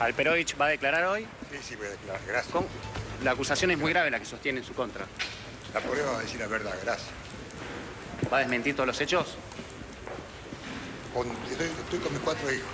¿Alperovich va a declarar hoy? Sí, sí, voy a declarar. Gracias. ¿Cómo? La acusación es muy grave la que sostiene en su contra. La prueba va a decir la verdad. Gracias. ¿Va a desmentir todos los hechos? Con- estoy, estoy con mis cuatro hijos.